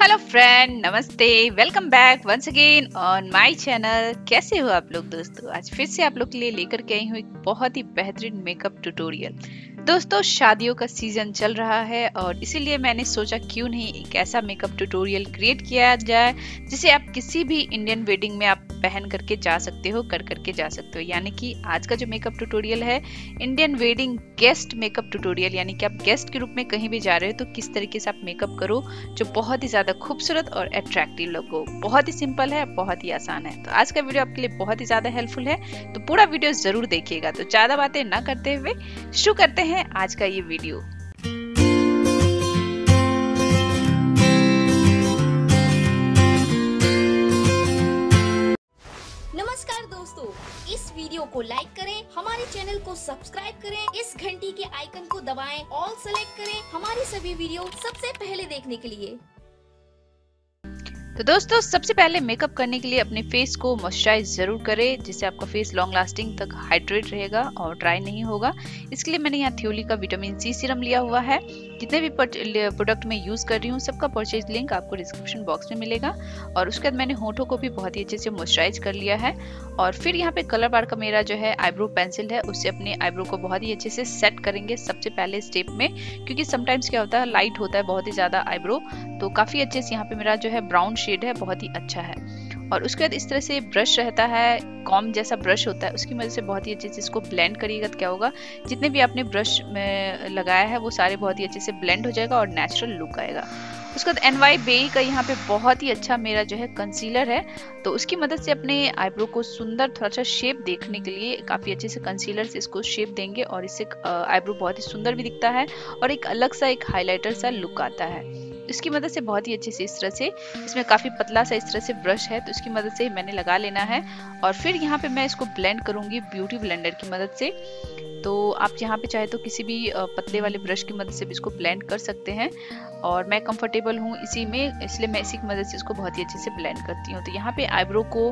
Hello friend नमस्ते welcome back once again on my channel कैसे हो आप लोग दोस्तों? आज फिर से आप लोग के लिए लेकर के आई हूँ एक बहुत ही बेहतरीन मेकअप ट्यूटोरियल दोस्तों, शादियों का सीज़न चल रहा है और इसीलिए मैंने सोचा क्यों नहीं एक ऐसा मेकअप ट्यूटोरियल क्रिएट किया जाए, जिसे आप किसी भी इंडियन वेडिंग में आप पहन करके जा सकते हो, कर करके जा सकते हो। यानी कि आज का जो मेकअप ट्यूटोरियल है Indian wedding guest makeup tutorial यानी कि आप गेस्ट के रूप में कहीं भी जा रहे हो तो किस तरीके से आप मेकअप करो, जो बहुत ही ज़्यादा खूबसूरत और अट्रैक्टिव लगो बहुत ही सिंपल है, बहुत ही आसान है। तो आज का वीडियो आपके लिए बहुत ही ज़्यादा हेल्पफुल है तो पूरा वीडियो ज़रूर देखिएगा। तो ज़्यादा बातें ना करते हुए शुरू करते हैं आज का ये वीडियो वीडियो को लाइक करें, हमारे चैनल को सब्सक्राइब करें, इस घंटी के आइकन को दबाएँ, ऑल सेलेक्ट करें हमारी सभी वीडियो सबसे पहले देखने के लिए। तो दोस्तों, सबसे पहले मेकअप करने के लिए अपने फेस को मॉइस्चराइज ज़रूर करें, जिससे आपका फेस लॉन्ग लास्टिंग तक हाइड्रेट रहेगा और ड्राई नहीं होगा। इसके लिए मैंने यहाँ थ्योली का विटामिन सी सीरम लिया हुआ है। जितने भी प्रोडक्ट मैं यूज़ कर रही हूँ, सबका परचेज लिंक आपको डिस्क्रिप्शन बॉक्स में मिलेगा। और उसके बाद मैंने होठों को भी बहुत ही अच्छे से मॉइस्चराइज कर लिया है। और फिर यहाँ पे कलर बार का मेरा जो है आईब्रो पेंसिल है उससे अपने आईब्रो को बहुत ही अच्छे से सेट करेंगे सबसे पहले स्टेप में। क्योंकि समटाइम्स क्या होता है लाइट होता है बहुत ही ज़्यादा आईब्रो तो काफ़ी अच्छे से यहाँ पे मेरा जो है ब्राउन शेड है, बहुत ही अच्छा है। और उसके बाद इस तरह से ब्रश रहता है कॉम जैसा ब्रश होता है, उसकी मदद से बहुत ही अच्छे से इसको ब्लेंड करिएगा तो क्या होगा, जितने भी आपने ब्रश में लगाया है, वो सारे बहुत ही अच्छे से ब्लेंड हो जाएगा और नेचुरल लुक आएगा। उसके बाद एन वाई बेई का यहाँ पे बहुत ही अच्छा मेरा जो है कंसीलर है तो उसकी मदद से अपने आईब्रो को सुंदर थोड़ा सा शेप देखने के लिए काफ़ी अच्छे से कंसीलर से इसको शेप देंगे और इससे आईब्रो बहुत ही सुंदर भी दिखता है और एक अलग सा एक हाईलाइटर सा लुक आता है। इसकी मदद से बहुत ही अच्छे से इस तरह से, इसमें काफ़ी पतला सा इस तरह से ब्रश है तो इसकी मदद से मैंने लगा लेना है। और फिर यहाँ पे मैं इसको ब्लेंड करूँगी ब्यूटी ब्लेंडर की मदद से। तो आप यहाँ पे चाहे तो किसी भी पतले वाले ब्रश की मदद से भी इसको ब्लेंड कर सकते हैं। और मैं कंफर्टेबल हूँ इसी में, इसलिए मैं इसी की मदद से इसको बहुत ही अच्छे से ब्लेंड करती हूँ। तो यहाँ पे आईब्रो को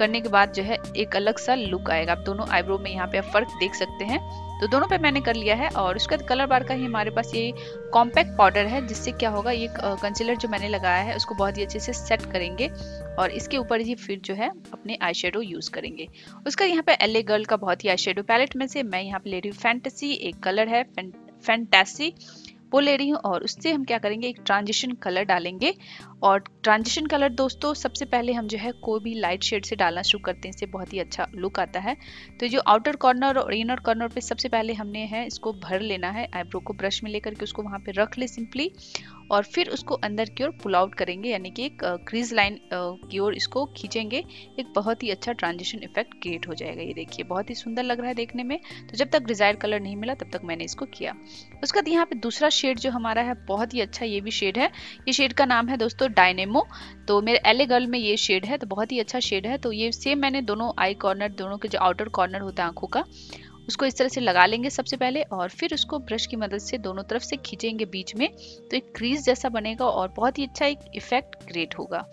करने के बाद जो है, एक अलग सा लुक आएगा। आप दोनों आईब्रो में यहाँ पे आप फ़र्क देख सकते हैं। तो दोनों पे मैंने कर लिया है और उसके बाद कलर बार का ही हमारे पास ये कॉम्पैक्ट पाउडर है, जिससे क्या होगा, ये कंसीलर जो मैंने लगाया है, उसको बहुत ही अच्छे से सेट करेंगे और इसके ऊपर ही फिर जो है, अपने आई शेडो यूज़ करेंगे। उसका यहाँ पे एल गर्ल का बहुत ही आई शेडो पैलेट में से मैं यहाँ पे ले रही हूँ फैंटेसी एक कलर है फैंटेसी वो ले रही हूँ और उससे हम क्या करेंगे, एक ट्रांजिशन कलर डालेंगे और ट्रांजिशन कलर दोस्तों, सबसे पहले हम जो है कोई भी लाइट शेड से डालना शुरू करते हैं, इससे बहुत ही अच्छा लुक आता है। तो जो आउटर कॉर्नर और इनर कॉर्नर पे सबसे पहले हमने है इसको भर लेना है आईब्रो को ब्रश में लेकर के उसको वहाँ पे रख ले सिंपली और फिर उसको अंदर की ओर पुल आउट करेंगे, यानी कि एक क्रीज लाइन की ओर इसको खींचेंगे, एक बहुत ही अच्छा ट्रांजिशन इफ़ेक्ट क्रिएट हो जाएगा ये देखिए, बहुत ही सुंदर लग रहा है देखने में। तो जब तक डिज़ायर कलर नहीं मिला, तब तक मैंने इसको किया। उसके बाद यहाँ पे दूसरा शेड जो हमारा है, बहुत ही अच्छा ये भी शेड है। ये शेड का नाम है दोस्तों डायनेमो। तो मेरे एले गर्ल में ये शेड है तो बहुत ही अच्छा शेड है। तो ये सेम मैंने दोनों आई कॉर्नर दोनों के जो आउटर कॉर्नर होता है आँखों का, उसको इस तरह से लगा लेंगे सबसे पहले और फिर उसको ब्रश की मदद से दोनों तरफ़ से खींचेंगे बीच में। तो एक क्रीज जैसा बनेगा और बहुत ही अच्छा एक इफ़ेक्ट क्रिएट होगा।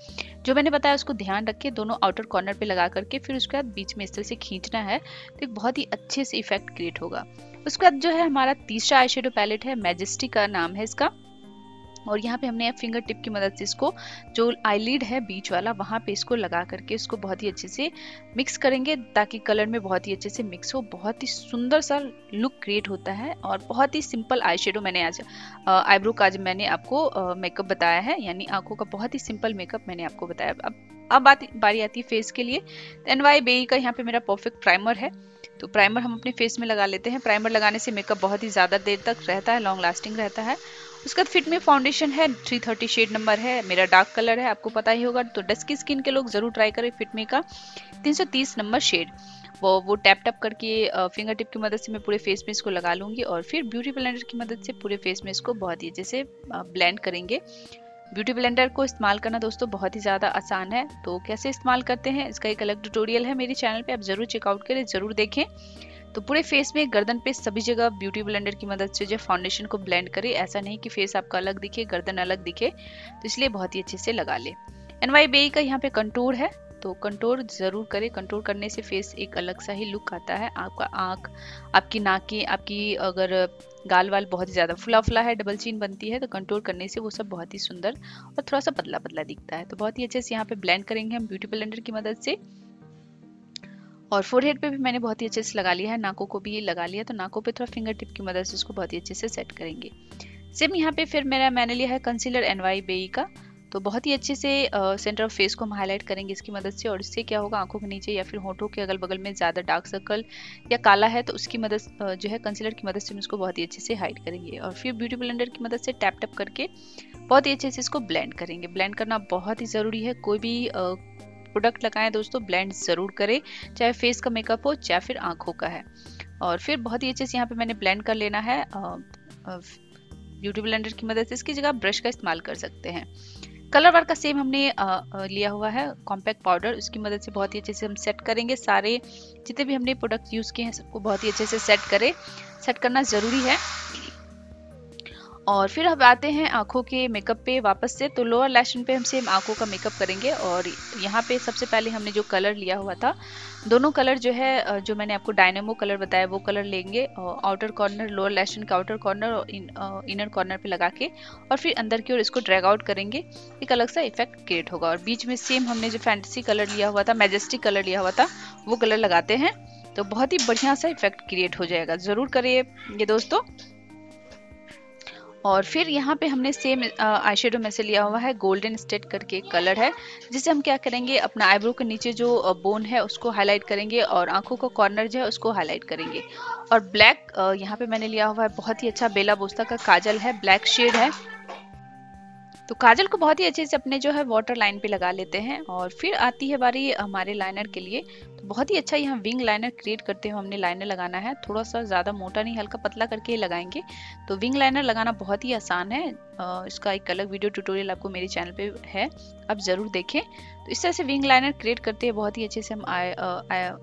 जो मैंने बताया उसको ध्यान रख के दोनों आउटर कॉर्नर पे लगा करके फिर उसके बाद बीच में इस तरह से खींचना है तो एक बहुत ही अच्छे से इफ़ेक्ट क्रिएट होगा। उसके बाद जो है हमारा तीसरा आई पैलेट है मैजेस्टिक का नाम है इसका। और यहाँ पे हमने फिंगर टिप की मदद से इसको, जो आईलिड है बीच वाला, वहाँ पे इसको लगा करके इसको बहुत ही अच्छे से मिक्स करेंगे, ताकि कलर में बहुत ही अच्छे से मिक्स हो, बहुत ही सुंदर सा लुक क्रिएट होता है और बहुत ही सिंपल आई शेडो मैंने आज आईब्रो का आज मैंने आपको मेकअप बताया है, यानी आँखों का बहुत ही सिंपल मेकअप मैंने आपको बताया। अब अब बात, बारी आती है फेस के लिए। एन वाई बे का यहाँ पे मेरा परफेक्ट प्राइमर है। तो प्राइमर हम अपने फेस में लगा लेते हैं। प्राइमर लगाने से मेकअप बहुत ही ज़्यादा देर तक रहता है लॉन्ग लास्टिंग रहता है। उसका फिट में फाउंडेशन है 330 शेड नंबर है, मेरा डार्क कलर है, आपको पता ही होगा तो डस्की स्किन के लोग ज़रूर ट्राई करें फिट में का 330 नंबर शेड वो वो टैप टैप करके फिंगर टिप की मदद से मैं पूरे फेस में इसको लगा लूँगी और फिर ब्यूटी ब्लेंडर की मदद से पूरे फेस में इसको बहुत ही अच्छे से ब्लेंड करेंगे। ब्यूटी ब्लेंडर को इस्तेमाल करना दोस्तों बहुत ही ज़्यादा आसान है तो कैसे इस्तेमाल करते हैं, इसका एक अलग ट्यूटोरियल है मेरे चैनल पे, आप ज़रूर चेकआउट करें ज़रूर देखें। तो पूरे फेस में गर्दन पे सभी जगह ब्यूटी ब्लेंडर की मदद से जो फाउंडेशन को ब्लेंड करे, ऐसा नहीं कि फेस आपका अलग दिखे, गर्दन अलग दिखे तो इसलिए बहुत ही अच्छे से लगा ले। एन वाई बे का यहाँ पे कंटूर है तो कंट्रोल ज़रूर करें। कंट्रोल करने से फेस एक अलग सा ही लुक आता है। आपका आँख, आपकी नाकें, आपकी अगर गाल वाल बहुत ही ज़्यादा फुला फुला है डबल चीन बनती है तो कंट्रोल करने से वो सब बहुत ही सुंदर और थोड़ा सा पतला पतला दिखता है। तो बहुत ही अच्छे से यहाँ पे ब्लेंड करेंगे हम ब्यूटी ब्लेंडर की मदद से। और फोरहेड पे भी मैंने बहुत ही अच्छे से लगा लिया है, नाकों को भी लगा लिया तो नाकों पे थोड़ा फिंगर टिप की मदद से उसको बहुत ही अच्छे से सेट करेंगे। सेम यहाँ पे फिर मेरा, मैंने लिया है कंसीलर एन वाई बेई का तो बहुत ही अच्छे से सेंटर ऑफ़ फेस को हम हाईलाइट करेंगे इसकी मदद से, और इससे क्या होगा, आँखों के नीचे या फिर होठों के अगल बगल में ज़्यादा डार्क सर्कल या काला है तो उसकी मदद जो है कंसीलर की मदद से हम इसको बहुत ही अच्छे से हाइड करेंगे। और फिर ब्यूटी ब्लेंडर की मदद से टैप टैप करके बहुत ही अच्छे से इसको ब्लेंड करेंगे। ब्लेंड करना बहुत ही ज़रूरी है, कोई भी प्रोडक्ट लगाएँ दोस्तों, ब्लेंड ज़रूर करें, चाहे फेस का मेकअप हो, चाहे फिर आँखों का है। और फिर बहुत ही अच्छे से यहाँ पे मैंने ब्लेंड कर लेना है ब्यूटी ब्लेंडर की मदद से इसकी जगह ब्रश का इस्तेमाल कर सकते हैं। कलर बार का सेम हमने लिया हुआ है, कॉम्पैक्ट पाउडर, उसकी मदद से बहुत ही अच्छे से हम सेट करेंगे। सारे जितने भी हमने प्रोडक्ट यूज़ किए हैं, सबको बहुत ही अच्छे से सेट करें। सेट करना ज़रूरी है। और फिर अब आते हैं आँखों के मेकअप पे वापस से। तो लोअर लैशन पे हम सेम आँखों का मेकअप करेंगे और यहाँ पे सबसे पहले हमने जो कलर लिया हुआ था दोनों कलर जो है जो मैंने आपको डायनेमो कलर बताया वो कलर लेंगे। आउटर कॉर्नर लोअर लैशन के आउटर कॉर्नर और इन, इनर कॉर्नर पे लगा के और फिर अंदर की ओर इसको ड्रैग आउट करेंगे। एक अलग सा इफ़ेक्ट क्रिएट होगा और बीच में सेम हमने जो फैंटेसी कलर लिया हुआ था मैजेस्टिक कलर लिया हुआ था वो कलर लगाते हैं। तो बहुत ही बढ़िया सा इफ़ेक्ट क्रिएट हो जाएगा। ज़रूर करिए ये दोस्तों। और फिर यहाँ पे हमने सेम आई शेडो में से लिया हुआ है गोल्डन स्टेट करके कलर है, जिसे हम क्या करेंगे, अपना आईब्रो के नीचे जो बोन है, उसको हाईलाइट करेंगे और आँखों का कॉर्नर जो है, उसको हाईलाइट करेंगे। और ब्लैक यहाँ पे मैंने लिया हुआ है, बहुत ही अच्छा बेला बोस्ता का काजल है ब्लैक शेड है। तो काजल को बहुत ही अच्छे से अपने जो है वाटर लाइन पे लगा लेते हैं और फिर आती है बारी हमारे लाइनर के लिए। तो बहुत ही अच्छा यहाँ विंग लाइनर क्रिएट करते हुए हमने लाइनर लगाना है। थोड़ा सा ज़्यादा मोटा नहीं, हल्का पतला करके ही लगाएँगे। तो विंग लाइनर लगाना बहुत ही आसान है। इसका एक अलग वीडियो ट्यूटोरियल आपको मेरे चैनल पे है। आप ज़रूर देखें। तो इस तरह से विंग लाइनर क्रिएट करते हैं बहुत ही अच्छे से हम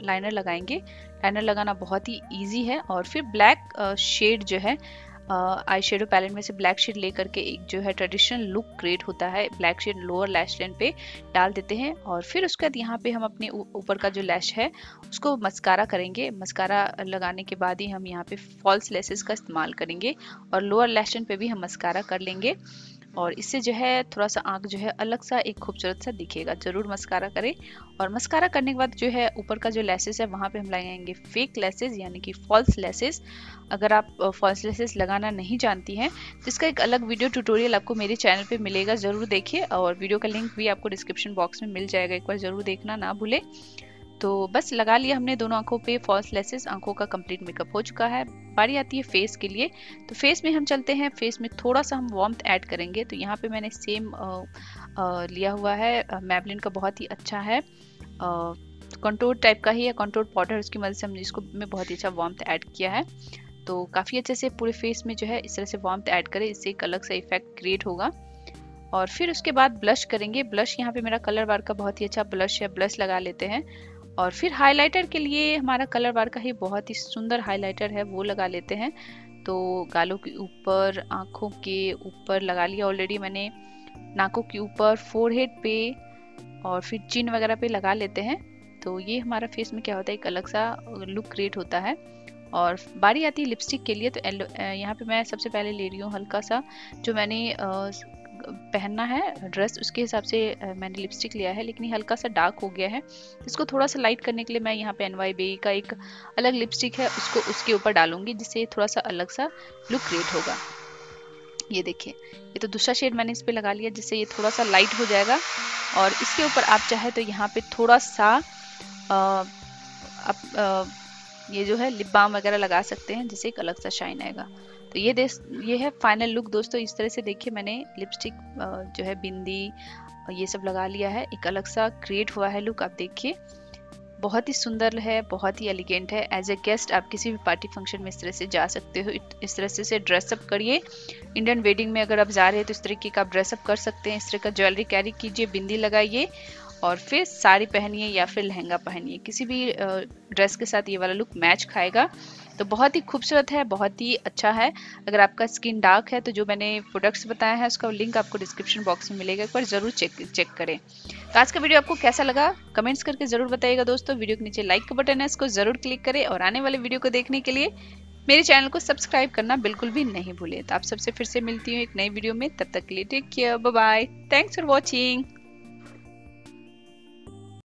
लाइनर लगाएँगे। लाइनर लगाना बहुत ही ईजी है और फिर ब्लैक शेड जो है आई शेडो पैलेट में से ब्लैक शेड लेकर के एक जो है ट्रेडिशनल लुक क्रिएट होता है black shade lower lash line पे डाल देते हैं और फिर उसके बाद यहाँ पे हम अपने ऊपर का जो लैश है, उसको मस्कारा करेंगे। मस्कारा लगाने के बाद ही हम यहाँ पे फॉल्स लेसेस का इस्तेमाल करेंगे और लोअर लैश लाइन पे भी हम मस्कारा कर लेंगे। और इससे जो है थोड़ा सा आँख जो है अलग सा, एक खूबसूरत सा दिखेगा। ज़रूर मस्कारा करें और मस्कारा करने के बाद जो है ऊपर का जो लेसेस है, वहाँ पे हम लगाएँगे फेक लेसेस यानी कि फॉल्स लेसेस अगर आप फॉल्स लेसेस लगाना नहीं जानती हैं तो इसका एक अलग वीडियो ट्यूटोरियल आपको मेरे चैनल पे मिलेगा, ज़रूर देखिए। और वीडियो का लिंक भी आपको डिस्क्रिप्शन बॉक्स में मिल जाएगा, एक बार ज़रूर देखना ना भूले। तो बस लगा लिया हमने दोनों आँखों पे फॉल्स लेसेस आँखों का कंप्लीट मेकअप हो चुका है। बारी आती है फेस के लिए। तो फेस में हम चलते हैं। फेस में थोड़ा सा हम वार्मथ ऐड करेंगे। तो यहाँ पे मैंने सेम आ, आ, लिया हुआ है। मैबलिन का बहुत ही अच्छा है। कंट्रोल टाइप का ही है। कंट्रोल पाउडर उसकी मदद से हमने इसको में बहुत ही अच्छा वार्मथ ऐड किया है। तो काफ़ी अच्छे से पूरे फेस में जो है इस तरह से वार्मथ ऐड करें। इससे एक अलग सा इफ़ेक्ट क्रिएट होगा। और फिर उसके बाद ब्लश करेंगे। ब्लश यहाँ पे मेरा कलर बार का बहुत ही अच्छा ब्लश है। ब्लश लगा लेते हैं। और फिर हाइलाइटर के लिए हमारा कलर बार का ही बहुत ही सुंदर हाइलाइटर है, वो लगा लेते हैं। तो गालों के ऊपर, आँखों के ऊपर लगा लिया ऑलरेडी मैंने। नाकों के ऊपर फोरहेड पे और फिर चिन वगैरह पे लगा लेते हैं। तो ये हमारा फेस में क्या होता है, एक अलग सा लुक क्रिएट होता है। और बारी आती है लिपस्टिक के लिए तो यहाँ पे मैं सबसे पहले ले रही हूँ हल्का सा, जो मैंने पहनना है ड्रेस उसके हिसाब से मैंने लिपस्टिक लिया है लेकिन हल्का सा डार्क हो गया है। इसको थोड़ा सा लाइट करने के लिए मैं यहाँ पे एन वाई का एक अलग लिपस्टिक है उसको उसके ऊपर डालूँगी जिससे थोड़ा सा अलग सा लुक क्रिएट होगा। ये देखिए ये तो दूसरा शेड मैंने इस पर लगा लिया जिससे ये थोड़ा सा लाइट हो जाएगा। और इसके ऊपर आप चाहे तो यहाँ पे थोड़ा सा आ, आप, आ, ये जो है लिप बाम वगैरह लगा सकते हैं जिससे एक अलग सा शाइन आएगा। तो ये देश ये है फाइनल लुक दोस्तों, इस तरह से देखिए मैंने लिपस्टिक जो है बिंदी, ये सब लगा लिया है। एक अलग सा क्रिएट हुआ है लुक आप देखिए। बहुत ही सुंदर है, बहुत ही एलिगेंट है। एज ए गेस्ट आप किसी भी पार्टी फ़ंक्शन में इस तरह से जा सकते हो। इस तरह से ड्रेसअप करिए। इंडियन वेडिंग में अगर आप जा रहे हैं तो इस तरीके का आप ड्रेसअप कर सकते हैं। इस तरह का ज्वेलरी कैरी कीजिए, बिंदी लगाइए और फिर साड़ी पहनिए या फिर लहंगा पहनिए। किसी भी ड्रेस के साथ ये वाला लुक मैच खाएगा। तो बहुत ही खूबसूरत है, बहुत ही अच्छा है। अगर आपका स्किन डार्क है तो जो मैंने प्रोडक्ट्स बताया है, उसका लिंक आपको डिस्क्रिप्शन बॉक्स में मिलेगा, एक बार ज़रूर चेक चेक करें। तो आज का वीडियो आपको कैसा लगा? कमेंट्स करके ज़रूर बताइएगा दोस्तों। वीडियो के नीचे लाइक का बटन है, इसको ज़रूर क्लिक करें और आने वाले वीडियो को देखने के लिए मेरे चैनल को सब्सक्राइब करना बिल्कुल भी नहीं भूलें तो आप सबसे फिर से मिलती हूँ एक नई वीडियो में। तब तक के लिए take care bye thanks for watching